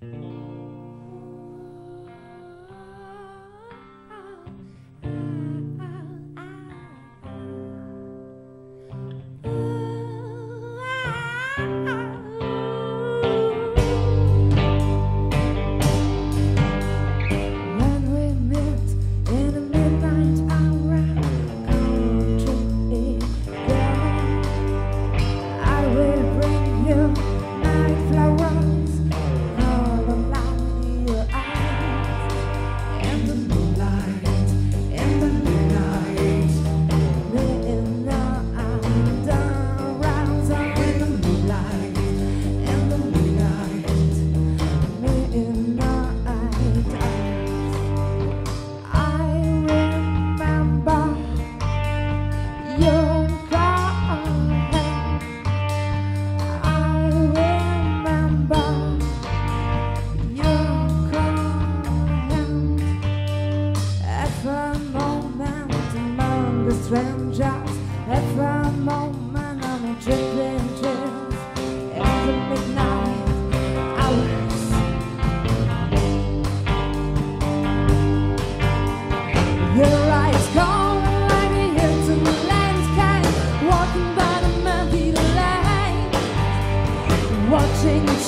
Mm-hmm. You.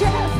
chef.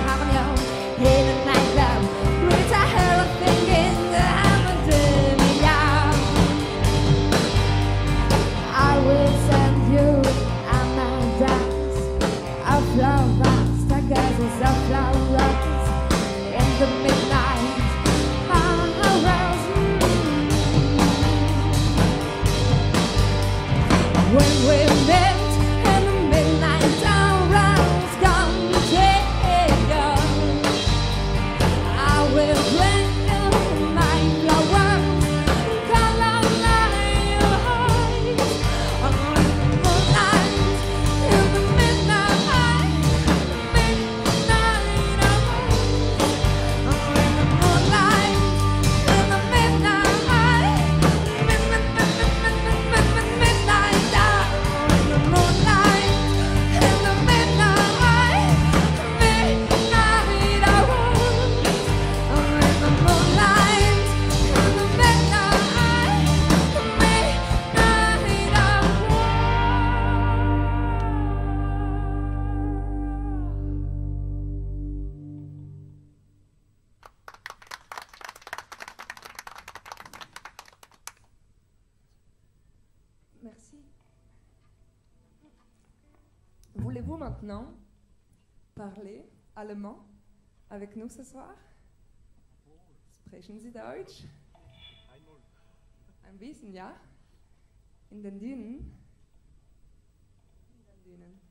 Allez-vous maintenant parler allemand avec nous ce soir? Sprechen Sie Deutsch? Ein bisschen, ja? In den Dünen? In den Dünen.